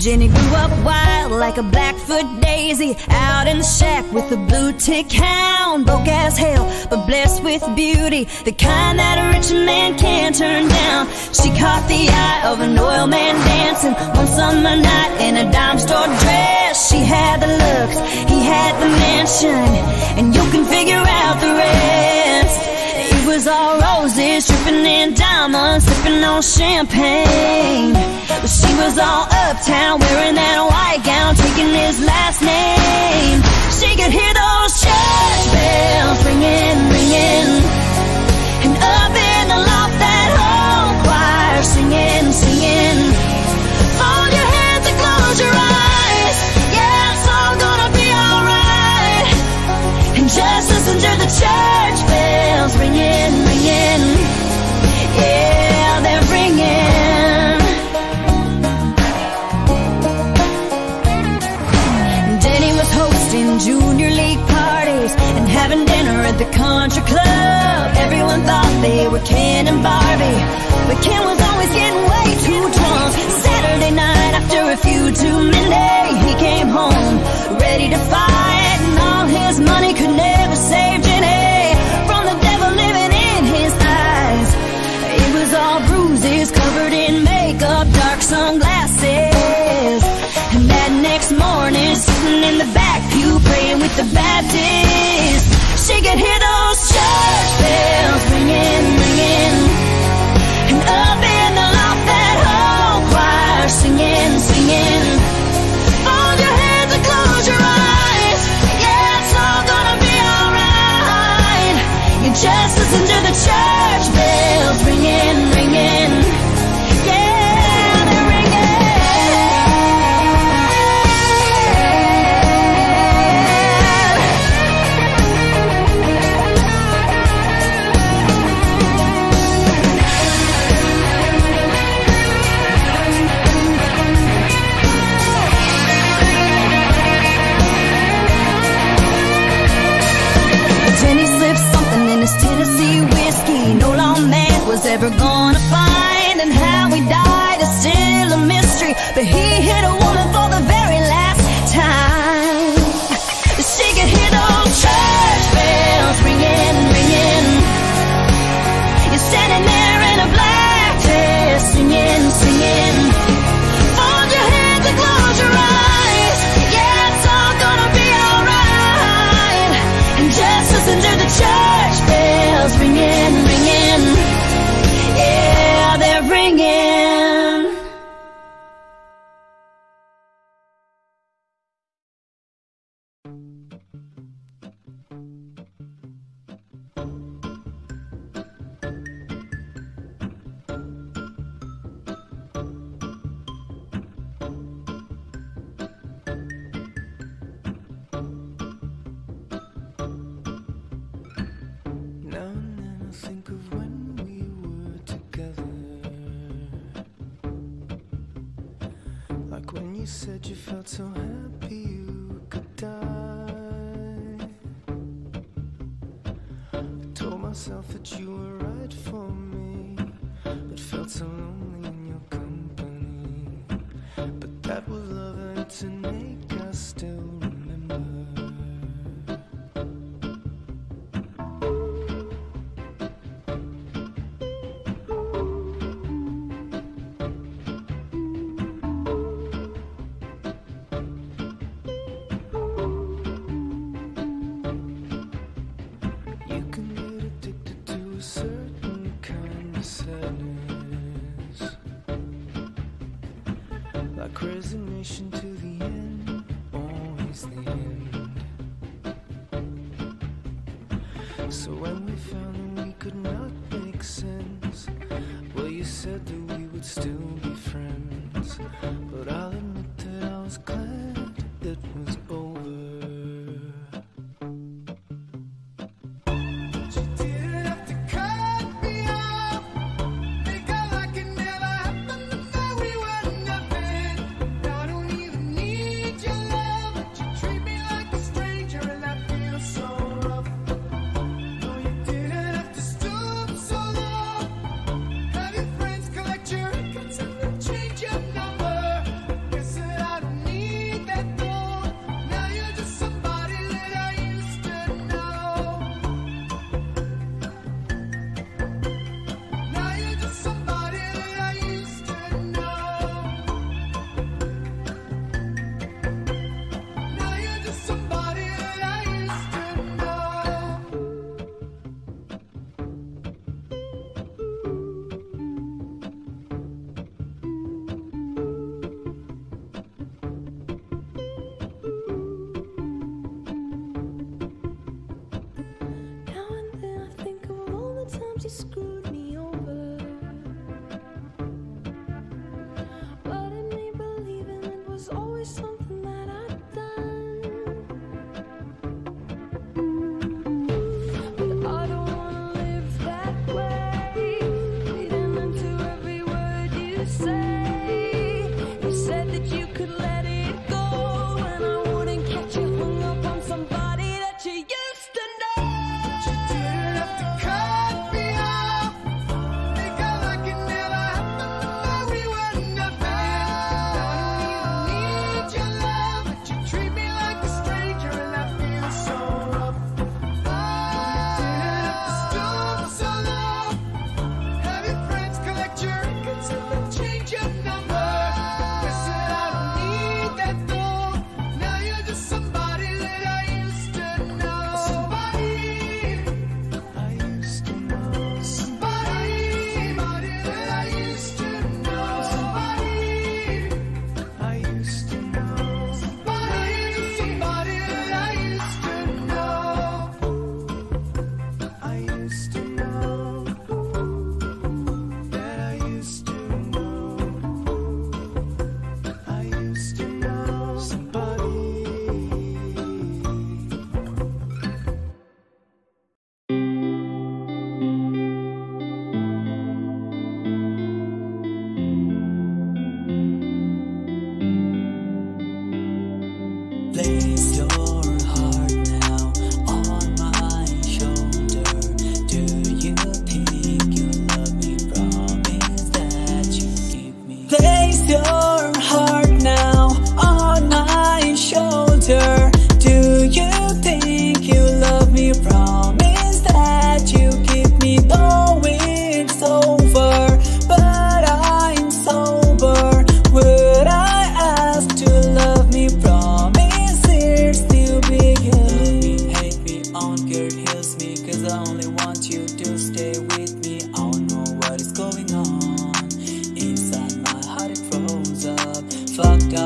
Jenny grew up wild like a Blackfoot daisy Out in the shack with a blue tick hound Broke as hell, but blessed with beauty The kind that a rich man can't turn down. She caught the eye of an oil man dancing One summer night in a dime store dress. She had the looks, he had the mansion And you can figure out the rest was all roses, dripping in diamonds Sipping on champagne but she was all uptown, wearing that white gown, taking his last name. She could hear those church bells ringing, ringing. And up in the loft, that whole choir singing, singing. They were Ken and Barbie, but Ken was always getting way too drunk. Saturday night after a few too many, he came home ready to fight, and all his money could never save Jenny from the devil living in his eyes. It was all bruises covered in makeup, dark sunglasses. And that next morning, sitting in the back pew praying with the Baptist, she could hear of when we were together. Like when you said you felt so happy well, you said that we would still be friends. But I'll admit that I was glad it was say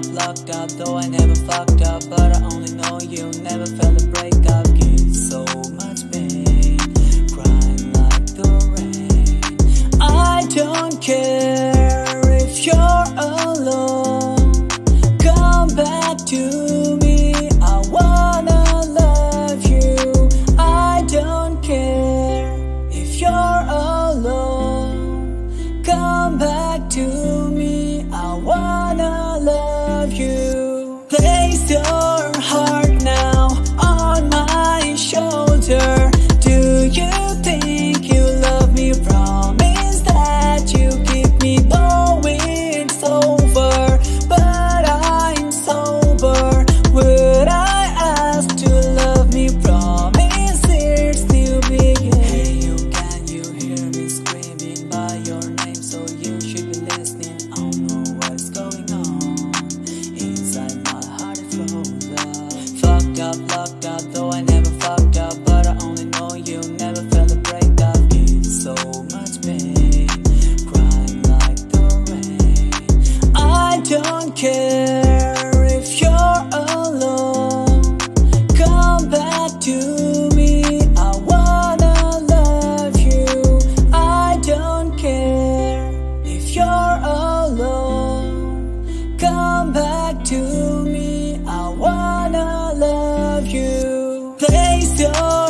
up, locked up Though I never fucked up But I only know you never felt a breakup Give so much pain Crying like the rain. I don't care if you're alone. Come back to 丢。丢。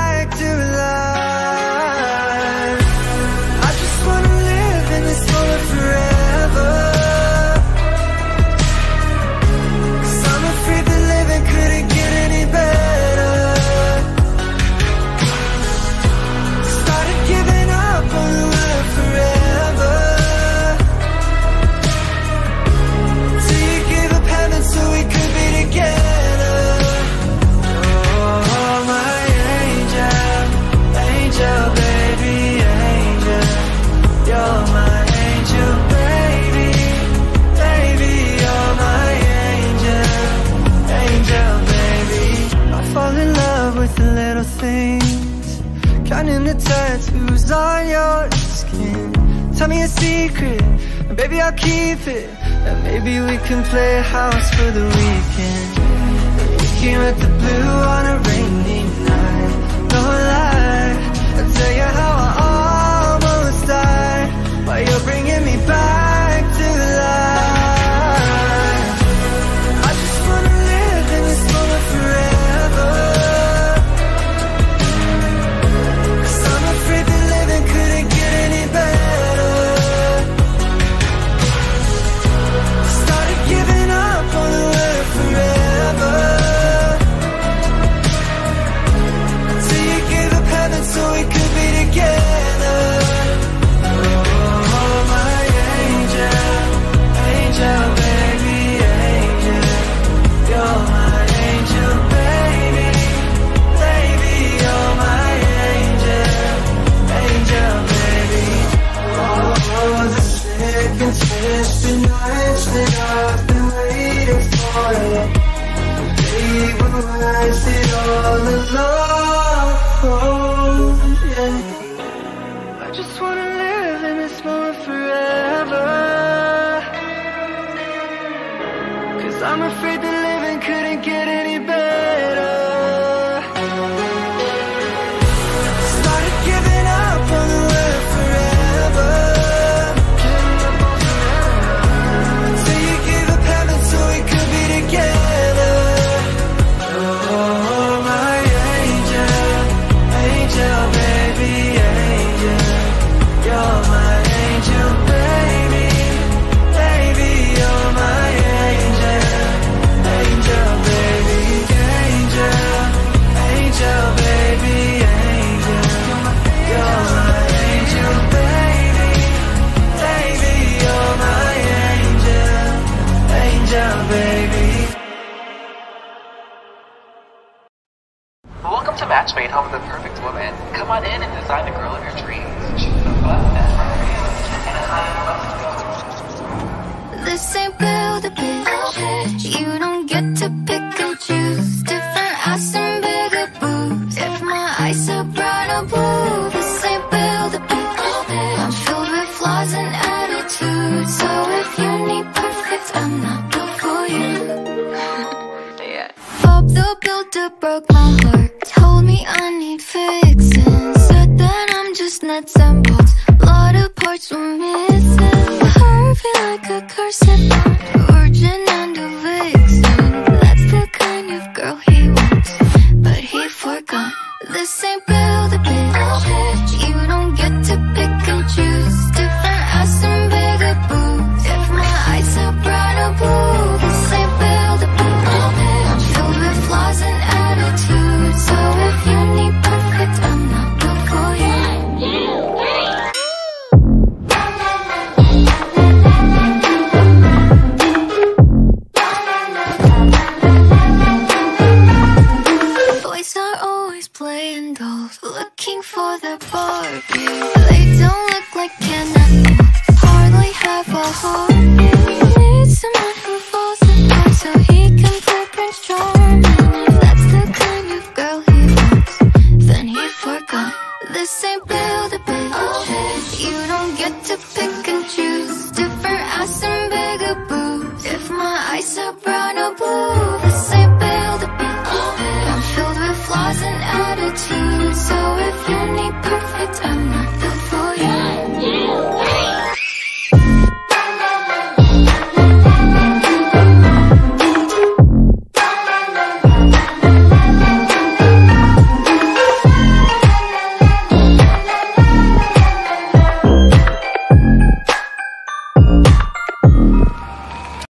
a secret. Baby, I'll keep it. And maybe we can play house for the weekend. We can the blue on a rainy the same Eyes are brown or blue, this ain't build bitch. I'm filled with flaws and attitudes. So if you need